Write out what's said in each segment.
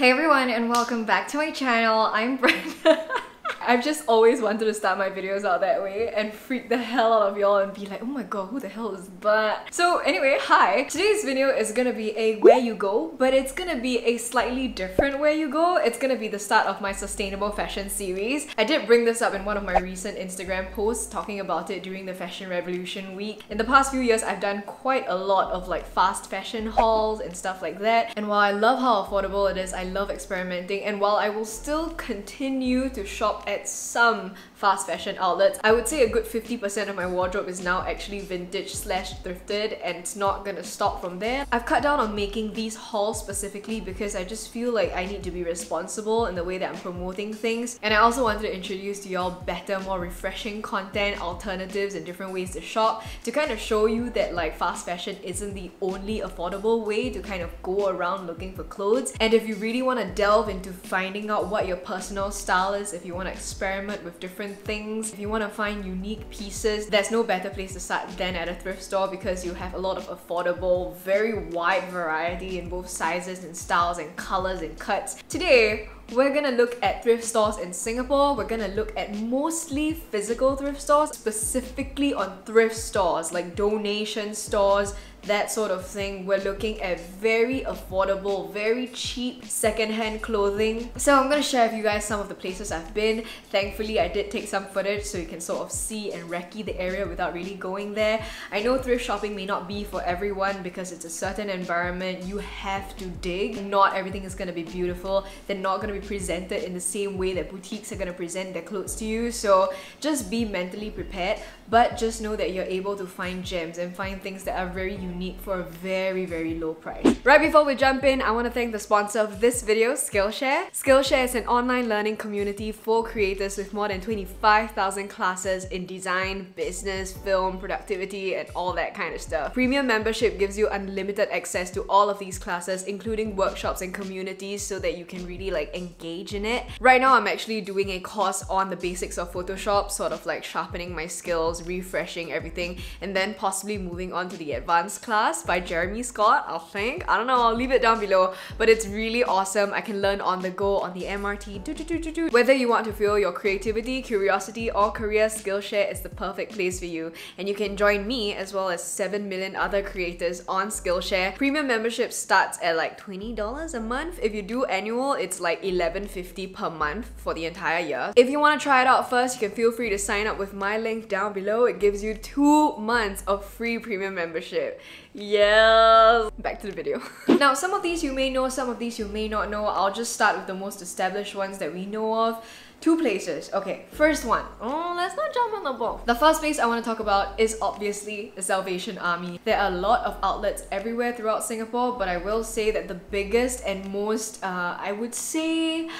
Hey everyone and welcome back to my channel. I'm Brenda. I've just always wanted to start my videos out that way and freak the hell out of y'all and be like, oh my god, who the hell is that? So anyway, hi! Today's video is gonna be a where you go, but it's gonna be a slightly different where you go. It's gonna be the start of my sustainable fashion series. I did bring this up in one of my recent Instagram posts talking about it during the Fashion Revolution week. In the past few years, I've done quite a lot of like fast fashion hauls and stuff like that. And while I love how affordable it is, I love experimenting. And while I will still continue to shop at some fast fashion outlets. I would say a good 50% of my wardrobe is now actually vintage slash thrifted and it's not gonna stop from there. I've cut down on making these hauls specifically because I just feel like I need to be responsible in the way that I'm promoting things and I also wanted to introduce to y'all better, more refreshing content, alternatives and different ways to shop to kind of show you that like fast fashion isn't the only affordable way to kind of go around looking for clothes and if you really want to delve into finding out what your personal style is, if you want to experiment with different things. If you want to find unique pieces, there's no better place to start than at a thrift store because you have a lot of affordable, very wide variety in both sizes and styles and colors and cuts. Today, we're gonna look at thrift stores in Singapore. We're gonna look at mostly physical thrift stores, specifically on thrift stores like donation stores, that sort of thing. We're looking at very affordable, very cheap secondhand clothing. So I'm gonna share with you guys some of the places I've been. Thankfully, I did take some footage so you can sort of see and recce the area without really going there. I know thrift shopping may not be for everyone because it's a certain environment. You have to dig. Not everything is gonna be beautiful. They're not gonna be presented in the same way that boutiques are gonna present their clothes to you. So just be mentally prepared, but just know that you're able to find gems and find things that are very unique unique for a very, very low price. Right before we jump in, I want to thank the sponsor of this video, Skillshare. Skillshare is an online learning community for creators with more than 25,000 classes in design, business, film, productivity, and all that kind of stuff. Premium membership gives you unlimited access to all of these classes, including workshops and communities so that you can really like engage in it. Right now, I'm actually doing a course on the basics of Photoshop, sort of like sharpening my skills, refreshing everything, and then possibly moving on to the advanced class by Jeremy Scott, I think. I don't know, I'll leave it down below. But it's really awesome. I can learn on the go, on the MRT. Do, do, do. Whether you want to fuel your creativity, curiosity, or career, Skillshare is the perfect place for you. And you can join me as well as 7 million other creators on Skillshare. Premium membership starts at like $20 a month. If you do annual, it's like $11.50 per month for the entire year. If you want to try it out first, you can feel free to sign up with my link down below. It gives you two months of free premium membership. Yes! Back to the video. now, some of these you may know, some of these you may not know. I'll just start with the most established ones that we know of. Two places. Okay, first one. Oh, let's not jump on the ball. The first place I want to talk about is obviously the Salvation Army. There are a lot of outlets everywhere throughout Singapore, but I will say that the biggest and most, uh, I would say,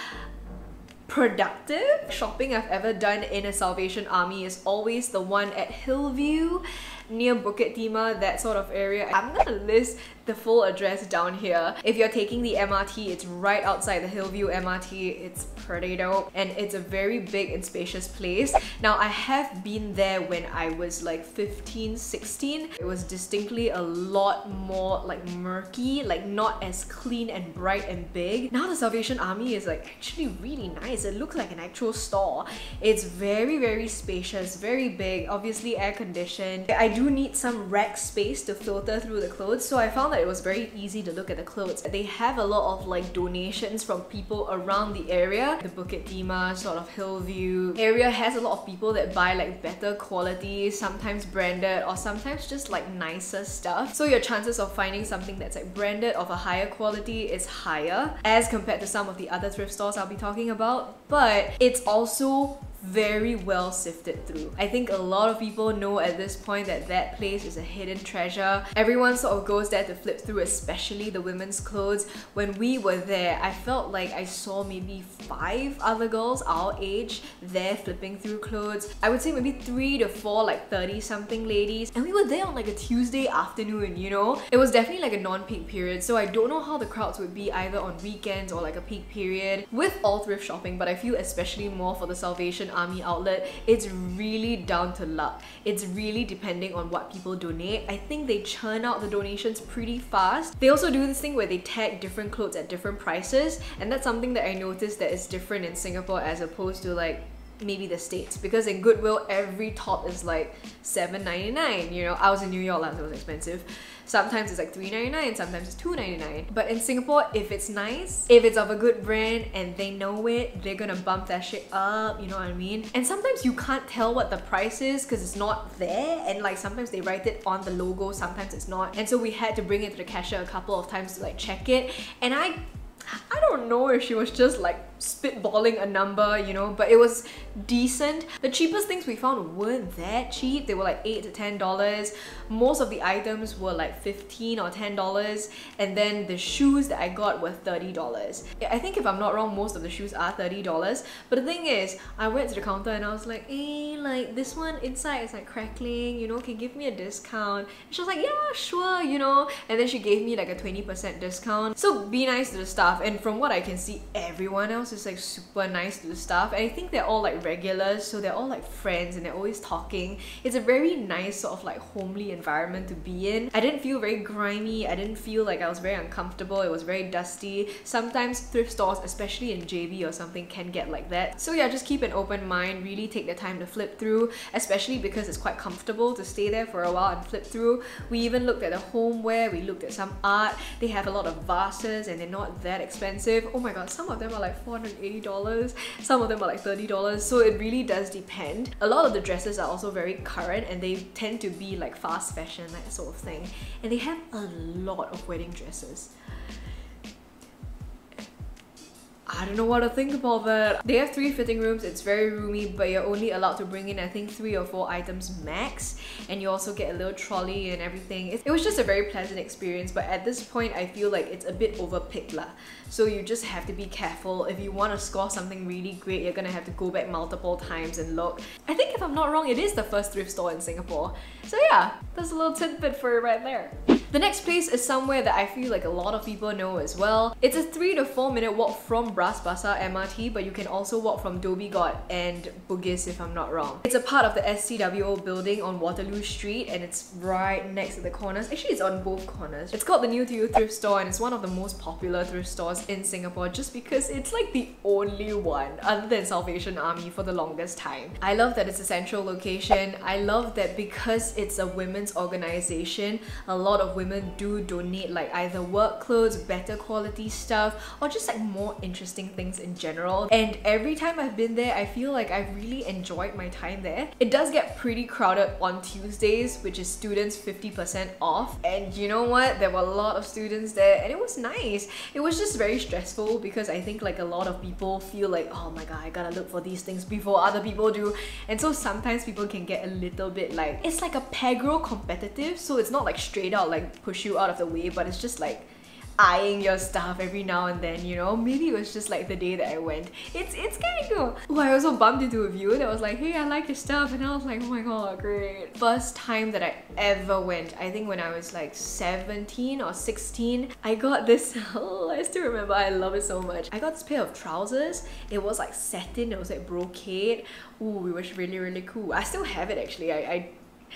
productive shopping I've ever done in a Salvation Army is always the one at Hillview near Bukit Timah, that sort of area. I'm gonna list the full address down here. If you're taking the MRT, it's right outside the Hillview MRT. It's dope and it's a very big and spacious place. Now I have been there when I was like 15, 16. It was distinctly a lot more like murky, like not as clean and bright and big. Now the Salvation Army is like actually really nice. It looks like an actual store. It's very, very spacious, very big, obviously air conditioned. I do need some rack space to filter through the clothes, so I found that it was very easy to look at the clothes. They have a lot of like donations from people around the area. The Bukit Timah, sort of Hillview area has a lot of people that buy like better quality, sometimes branded or sometimes just like nicer stuff. So your chances of finding something that's like branded of a higher quality is higher as compared to some of the other thrift stores I'll be talking about. But it's also very well sifted through. I think a lot of people know at this point that that place is a hidden treasure. Everyone sort of goes there to flip through, especially the women's clothes. When we were there, I felt like I saw maybe five other girls our age there flipping through clothes. I would say maybe three to four like 30 something ladies. And we were there on like a Tuesday afternoon, you know? It was definitely like a non-peak period, so I don't know how the crowds would be either on weekends or like a peak period with all thrift shopping, but I feel especially more for the Salvation Army outlet, it's really down to luck. It's really depending on what people donate. I think they churn out the donations pretty fast. They also do this thing where they tag different clothes at different prices, and that's something that I noticed that is different in Singapore as opposed to like maybe the States because in Goodwill every top is like $7.99 you know? I was in New York last it was expensive. Sometimes it's like $3.99 sometimes it's $2.99 but in Singapore if it's nice if it's of a good brand and they know it they're gonna bump that shit up you know what I mean? And sometimes you can't tell what the price is because it's not there and like sometimes they write it on the logo sometimes it's not. And so we had to bring it to the cashier a couple of times to like check it. And I I don't know if she was just like spitballing a number, you know, but it was decent. The cheapest things we found weren't that cheap. They were like 8 to $10. Most of the items were like 15 or $10 and then the shoes that I got were $30. I think if I'm not wrong, most of the shoes are $30. But the thing is, I went to the counter and I was like, hey, like this one inside is like crackling, you know, can you give me a discount? And she was like, yeah, sure, you know. And then she gave me like a 20% discount. So be nice to the staff. And from what I can see, everyone else was just like super nice to the staff. And I think they're all like regulars, so they're all like friends and they're always talking. It's a very nice sort of like homely environment to be in. I didn't feel very grimy. I didn't feel like I was very uncomfortable. It was very dusty. Sometimes thrift stores, especially in JB or something, can get like that. So yeah, just keep an open mind. Really take the time to flip through, especially because it's quite comfortable to stay there for a while and flip through. We even looked at the homeware. We looked at some art. They have a lot of vases and they're not that expensive. Oh my god, some of them are like four. $280. Some of them are like $30. So it really does depend. A lot of the dresses are also very current and they tend to be like fast fashion, that sort of thing. And they have a lot of wedding dresses. I don't know what to think about that. They have three fitting rooms, it's very roomy, but you're only allowed to bring in I think three or four items max, and you also get a little trolley and everything. It was just a very pleasant experience, but at this point I feel like it's a bit overpicked lah. So you just have to be careful. If you want to score something really great, you're gonna have to go back multiple times and look. I think if I'm not wrong, it is the first thrift store in Singapore. So yeah, that's a little tidbit for you right there. The next place is somewhere that I feel like a lot of people know as well. It's a 3 to 4 minute walk from Bras Basah MRT, but you can also walk from Dhoby Ghaut and Bugis if I'm not wrong. It's a part of the SCWO building on Waterloo Street and it's right next to the corners. Actually, it's on both corners. It's called the New to You Thrift Store and it's one of the most popular thrift stores in Singapore just because it's like the only one other than Salvation Army for the longest time. I love that it's a central location. I love that because it's a women's organization, a lot of women do donate like either work clothes, better quality stuff, or just like more interesting things in general. And every time I've been there, I feel like I've really enjoyed my time there. It does get pretty crowded on Tuesdays, which is students 50% off. And you know what? There were a lot of students there and it was nice. It was just very stressful because I think like a lot of people feel like, oh my god, I gotta look for these things before other people do. And so sometimes people can get a little bit like, it's like a pegro competitive, so it's not like straight out like push you out of the way, but it's just like eyeing your stuff every now and then, you know? Maybe it was just like the day that I went. It's it's kind of cool. Oh, I also bumped into a viewer that was like, hey, I like your stuff. And I was like, oh my god, great. First time that I ever went, I think when I was like 17 or 16, I got this, oh, I still remember, I love it so much. I got this pair of trousers. It was like satin, it was like brocade. Ooh, it was really, really cool. I still have it actually. I, I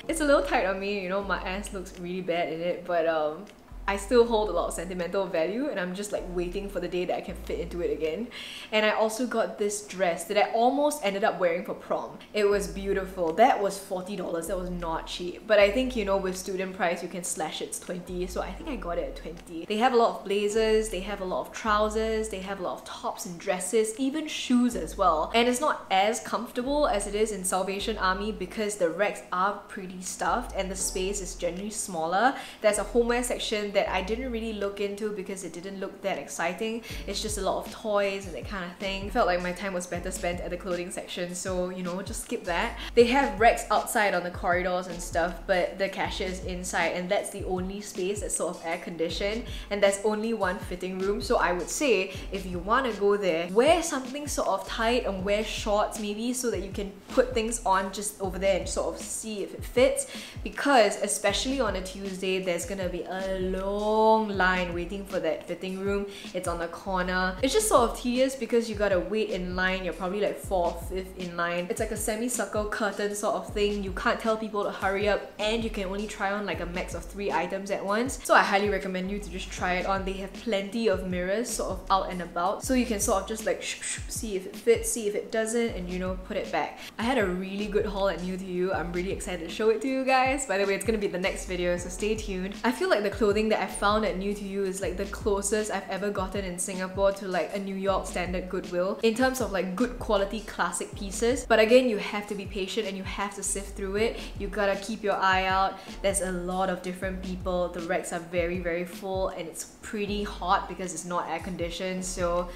it's a little tight on me, you know, my ass looks really bad in it, but um, I still hold a lot of sentimental value and I'm just like waiting for the day that I can fit into it again. And I also got this dress that I almost ended up wearing for prom. It was beautiful. That was $40. That was not cheap. But I think, you know, with student price, you can slash it's 20 So I think I got it at 20 They have a lot of blazers, they have a lot of trousers, they have a lot of tops and dresses, even shoes as well. And it's not as comfortable as it is in Salvation Army because the racks are pretty stuffed and the space is generally smaller. There's a homeware section that I didn't really look into because it didn't look that exciting. It's just a lot of toys and that kind of thing. Felt like my time was better spent at the clothing section, so you know, just skip that. They have racks outside on the corridors and stuff, but the cashier is inside and that's the only space that's sort of air conditioned and there's only one fitting room. So I would say if you want to go there, wear something sort of tight and wear shorts maybe so that you can put things on just over there and sort of see if it fits because especially on a Tuesday, there's gonna be a lot long line waiting for that fitting room. It's on the corner. It's just sort of tedious because you gotta wait in line. You're probably like fourth, fifth in line. It's like a semicircle curtain sort of thing. You can't tell people to hurry up and you can only try on like a max of three items at once. So I highly recommend you to just try it on. They have plenty of mirrors sort of out and about. So you can sort of just like see if it fits, see if it doesn't, and you know, put it back. I had a really good haul at New to You. I'm really excited to show it to you guys. By the way, it's gonna be the next video, so stay tuned. I feel like the clothing that I found at New to You is like the closest I've ever gotten in Singapore to like a New York standard Goodwill in terms of like good quality classic pieces. But again, you have to be patient and you have to sift through it. You gotta keep your eye out. There's a lot of different people. The racks are very, very full and it's pretty hot because it's not air conditioned. So,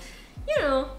you know,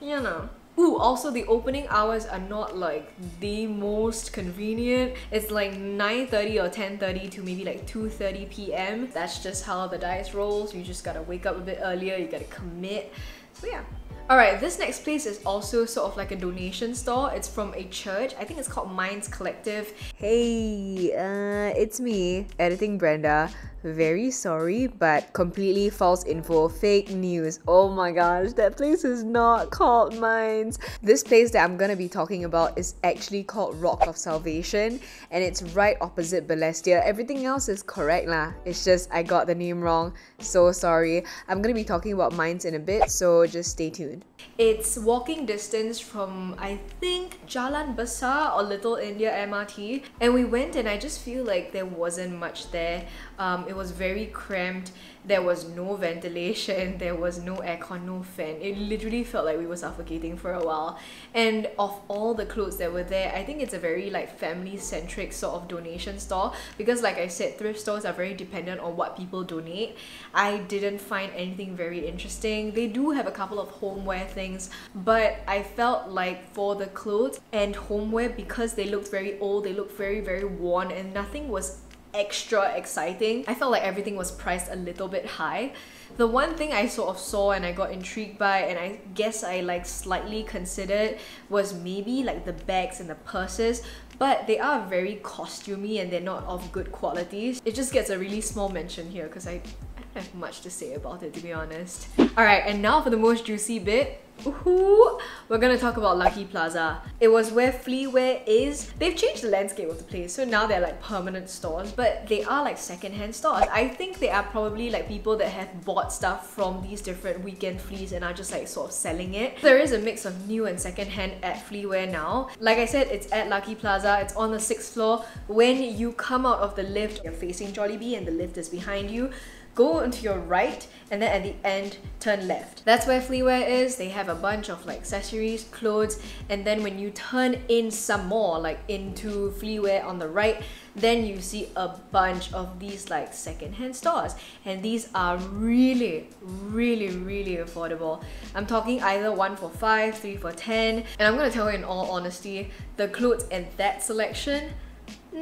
you know. Ooh, also the opening hours are not like the most convenient. It's like 9.30 or 10.30 to maybe like 2.30 p.m. That's just how the dice rolls. You just gotta wake up a bit earlier, you gotta commit. So yeah. Alright, this next place is also sort of like a donation store. It's from a church. I think it's called Minds Collective. Hey, uh, it's me, Editing Brenda. Very sorry, but completely false info, fake news. Oh my gosh, that place is not called Minds. This place that I'm gonna be talking about is actually called Rock of Salvation, and it's right opposite Balestier. Everything else is correct lah. It's just I got the name wrong. So sorry. I'm gonna be talking about Minds in a bit, so just stay tuned. It's walking distance from I think Jalan Besar or Little India MRT, and we went and I just feel like there wasn't much there. Um, it was very cramped. There was no ventilation. There was no aircon, no fan. It literally felt like we were suffocating for a while. And of all the clothes that were there, I think it's a very like family-centric sort of donation store because like I said, thrift stores are very dependent on what people donate. I didn't find anything very interesting. They do have a couple of homeware things, but I felt like for the clothes and homeware because they looked very old, they looked very very worn and nothing was extra exciting. I felt like everything was priced a little bit high. The one thing I sort of saw and I got intrigued by and I guess I like slightly considered was maybe like the bags and the purses but they are very costumey and they're not of good quality. It just gets a really small mention here because I have much to say about it to be honest. Alright, and now for the most juicy bit. Ooh, we're gonna talk about Lucky Plaza. It was where Fleaware is. They've changed the landscape of the place, so now they're like permanent stores, but they are like secondhand stores. I think they are probably like people that have bought stuff from these different weekend fleas and are just like sort of selling it. There is a mix of new and secondhand at Fleaware now. Like I said, it's at Lucky Plaza. It's on the sixth floor. When you come out of the lift, you're facing Jollibee and the lift is behind you go into your right and then at the end turn left. That's where Fleaware is. They have a bunch of like accessories, clothes, and then when you turn in some more like into Fleaware on the right, then you see a bunch of these like secondhand stores and these are really really really affordable i'm talking either one for five three for ten and i'm gonna tell you in all honesty the clothes in that selection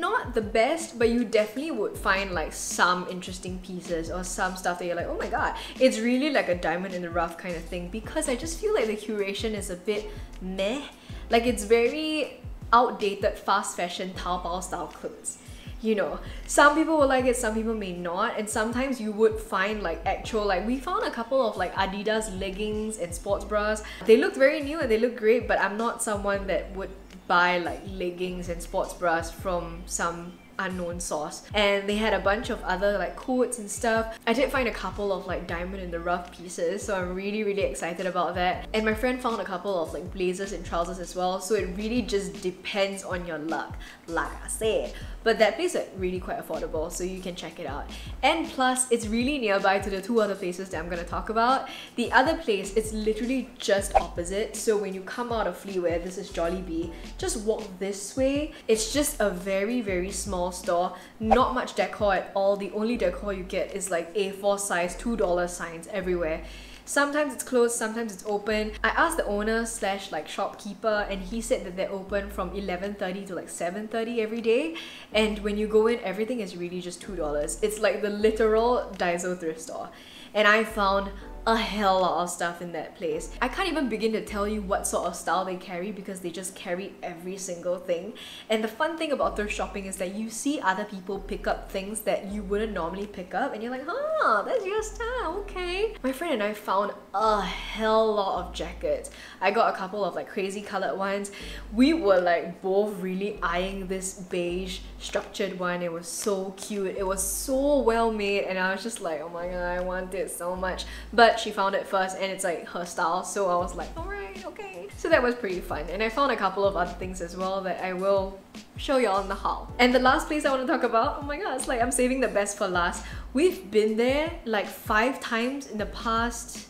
not the best, but you definitely would find like some interesting pieces or some stuff that you're like, oh my god, it's really like a diamond in the rough kind of thing because I just feel like the curation is a bit meh. Like it's very outdated fast fashion Taobao style clothes. You know, some people will like it, some people may not, and sometimes you would find like actual like we found a couple of like Adidas leggings and sports bras. They looked very new and they look great, but I'm not someone that would buy like leggings and sports bras from some unknown source. And they had a bunch of other like coats and stuff. I did find a couple of like diamond in the rough pieces so I'm really really excited about that. And my friend found a couple of like blazers and trousers as well so it really just depends on your luck like I said. But that place is really quite affordable so you can check it out. And plus it's really nearby to the two other places that I'm gonna talk about. The other place is literally just opposite so when you come out of Fleaware this is Jollibee just walk this way. It's just a very very small store. Not much decor at all. The only decor you get is like A4 size $2 signs everywhere Sometimes it's closed, sometimes it's open. I asked the owner slash like shopkeeper and he said that they're open from 11.30 to like 7.30 every day. And when you go in, everything is really just $2. It's like the literal Daiso thrift store. And I found a hell lot of stuff in that place. I can't even begin to tell you what sort of style they carry because they just carry every single thing. And the fun thing about thrift shopping is that you see other people pick up things that you wouldn't normally pick up and you're like, huh, that's your style, okay. My friend and I found a hell lot of jackets. I got a couple of like crazy colored ones. We were like both really eyeing this beige structured one. It was so cute. It was so well made and I was just like, oh my god, I want it so much. But she found it first and it's like her style. So I was like, alright, okay. So that was pretty fun. And I found a couple of other things as well that I will show y'all in the haul. And the last place I want to talk about, oh my god, it's like I'm saving the best for last. We've been there like five times in the past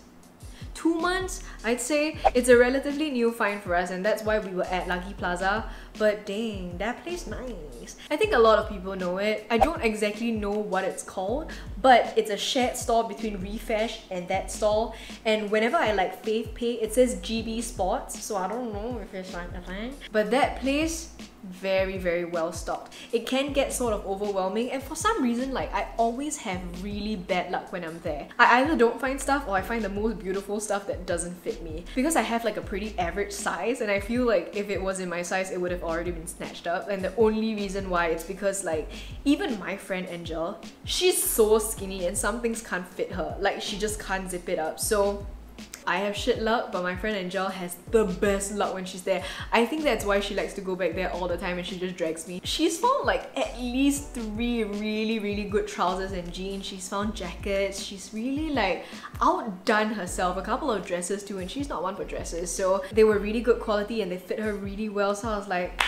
two months, I'd say. It's a relatively new find for us and that's why we were at Lucky Plaza. But dang, that place nice. I think a lot of people know it. I don't exactly know what it's called, but it's a shared store between Refresh and that store. And whenever I like Fave Pay, it says GB Sports, so I don't know if it's like a thing. But that place very very well stocked. It can get sort of overwhelming and for some reason like I always have really bad luck when I'm there. I either don't find stuff or I find the most beautiful stuff that doesn't fit me. Because I have like a pretty average size and I feel like if it was in my size it would have already been snatched up. And the only reason why it's because like even my friend Angel she's so skinny and some things can't fit her. Like she just can't zip it up. So I have shit luck, but my friend Angel has the best luck when she's there. I think that's why she likes to go back there all the time and she just drags me. She's found like at least three really, really good trousers and jeans. She's found jackets. She's really like outdone herself. A couple of dresses too, and she's not one for dresses. So they were really good quality and they fit her really well. So I was like,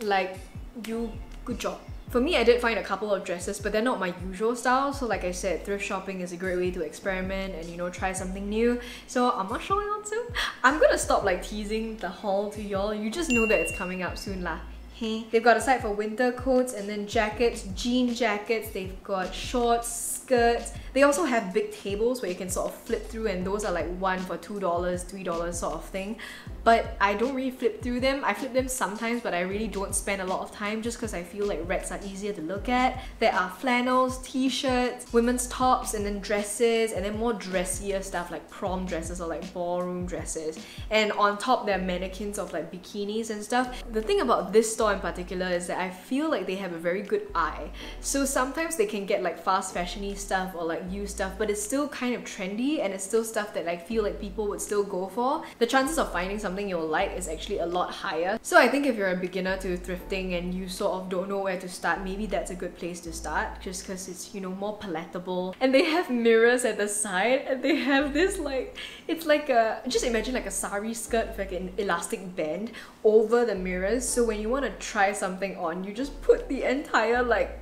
like, you, good job. For me, I did find a couple of dresses, but they're not my usual style. So like I said, thrift shopping is a great way to experiment and you know, try something new. So I'm not showing on soon. I'm gonna stop like teasing the haul to y'all. You just know that it's coming up soon lah. Hey. They've got a site for winter coats and then jackets, jean jackets. They've got shorts, skirts. They also have big tables where you can sort of flip through and those are like one for $2, $3 sort of thing. But I don't really flip through them. I flip them sometimes but I really don't spend a lot of time just because I feel like racks are easier to look at. There are flannels, t-shirts, women's tops and then dresses and then more dressier stuff like prom dresses or like ballroom dresses. And on top there are mannequins of like bikinis and stuff. The thing about this store in particular is that I feel like they have a very good eye. So sometimes they can get like fast fashiony stuff or like used stuff but it's still kind of trendy and it's still stuff that I feel like people would still go for. The chances of finding something you'll like is actually a lot higher. So I think if you're a beginner to thrifting and you sort of don't know where to start maybe that's a good place to start just because it's you know more palatable. And they have mirrors at the side and they have this like it's like a just imagine like a sari skirt with like an elastic band over the mirrors. So when you want to try something on you just put the entire like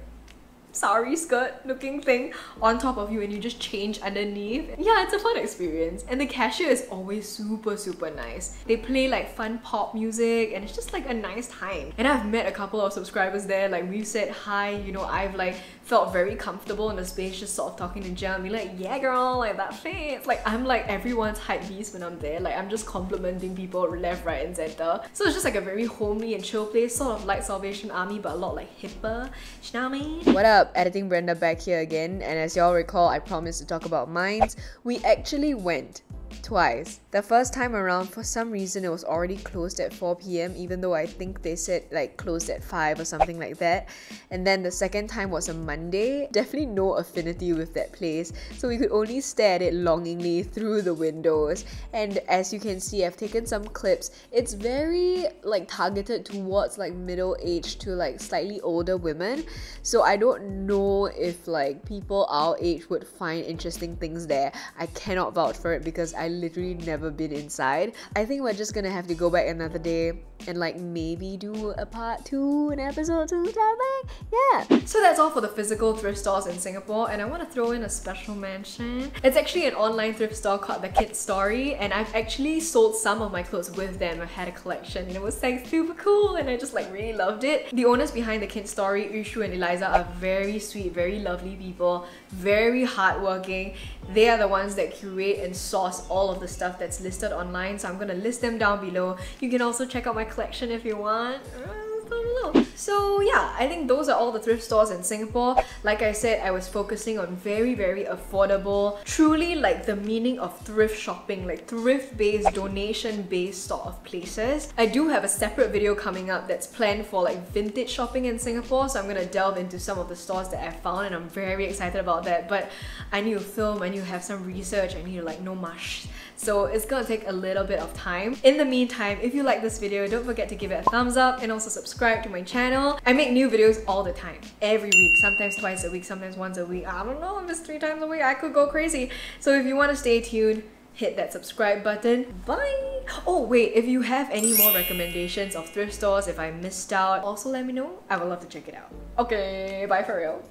sari skirt looking thing on top of you and you just change underneath. Yeah, it's a fun experience. And the cashier is always super, super nice. They play like fun pop music and it's just like a nice time. And I've met a couple of subscribers there, like we've said hi, you know, I've like felt very comfortable in the space just sort of talking to be like, yeah girl, like that fits. Like I'm like everyone's hype beast when I'm there. Like I'm just complimenting people left, right and center. So it's just like a very homely and chill place, sort of like Salvation Army but a lot like hipper. You know what I mean? What up? Editing Brenda back here again and as y'all recall I promised to talk about mines. We actually went twice. The first time around, for some reason, it was already closed at 4 p.m., even though I think they said like closed at 5 or something like that. And then the second time was a Monday. Definitely no affinity with that place, so we could only stare at it longingly through the windows. And as you can see, I've taken some clips. It's very like targeted towards like middle age to like slightly older women. So I don't know if like people our age would find interesting things there. I cannot vouch for it because I literally never been inside. I think we're just gonna have to go back another day and like maybe do a part two, an episode two topic. Yeah. So that's all for the physical thrift stores in Singapore and I want to throw in a special mention. It's actually an online thrift store called The Kid Story and I've actually sold some of my clothes with them. I had a collection and it was like super cool and I just like really loved it. The owners behind The Kid Story, Yushu and Eliza are very sweet, very lovely people, very hardworking. They are the ones that curate and source all of the stuff that's listed online so I'm gonna list them down below. You can also check out my collection if you want. Uh. So yeah, I think those are all the thrift stores in Singapore. Like I said, I was focusing on very, very affordable, truly like the meaning of thrift shopping, like thrift-based, donation-based sort of places. I do have a separate video coming up that's planned for like vintage shopping in Singapore, so I'm gonna delve into some of the stores that I found and I'm very excited about that. But I need to film, I need to have some research, I need to like know much. So it's gonna take a little bit of time. In the meantime, if you like this video, don't forget to give it a thumbs up and also subscribe to my channel. I make new videos all the time, every week, sometimes twice a week, sometimes once a week. I don't know if it's three times a week, I could go crazy. So if you wanna stay tuned, hit that subscribe button. Bye! Oh wait, if you have any more recommendations of thrift stores, if I missed out, also let me know. I would love to check it out. Okay, bye for real.